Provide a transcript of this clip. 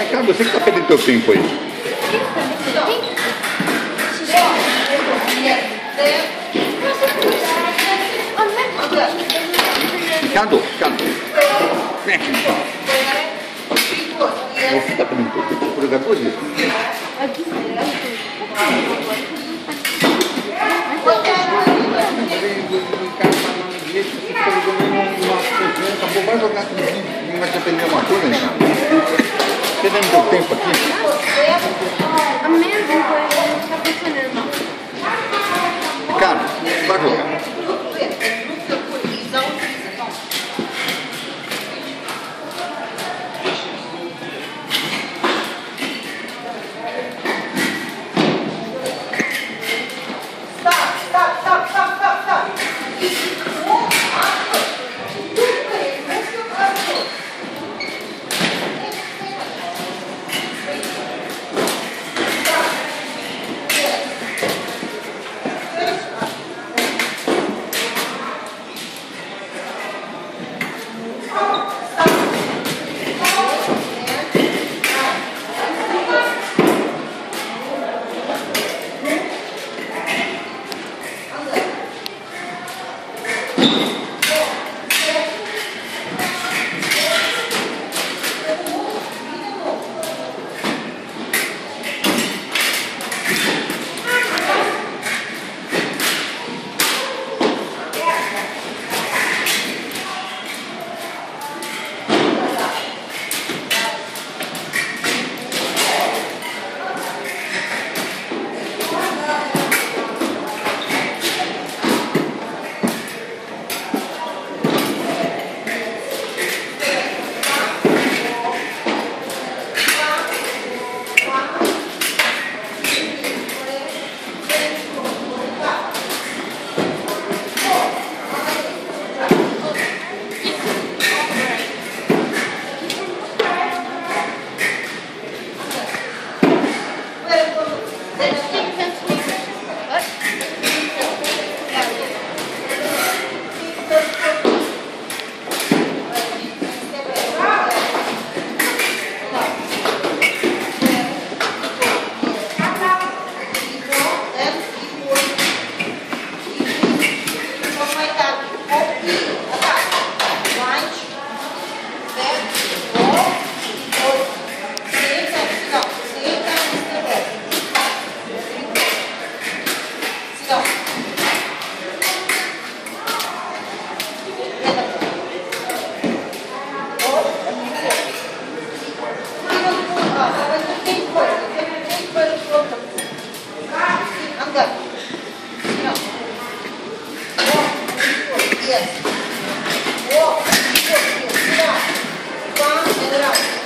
Ricardo, você que tá perdendo teu tempo aí. Ricardo, Ricardo. Vem aqui então. Você tá perdendo teu tempo por jogador disso. Acabou, vai jogar com ninguém vai te aprender uma coisa, Ricardo. Perdendo teu tempo aqui. A mesma 五、六、七、八、九、十。